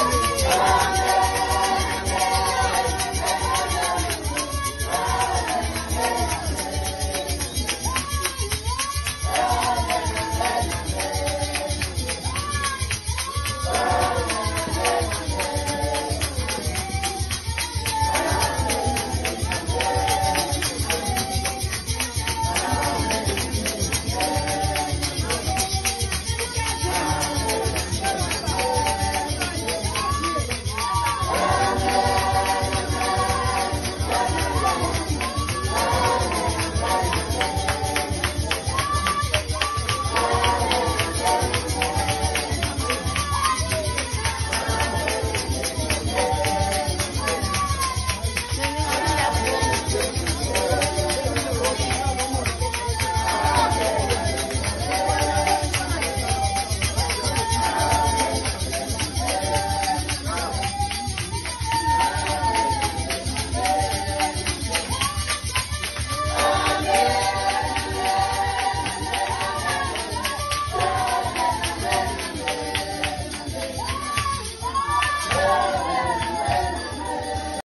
Amém.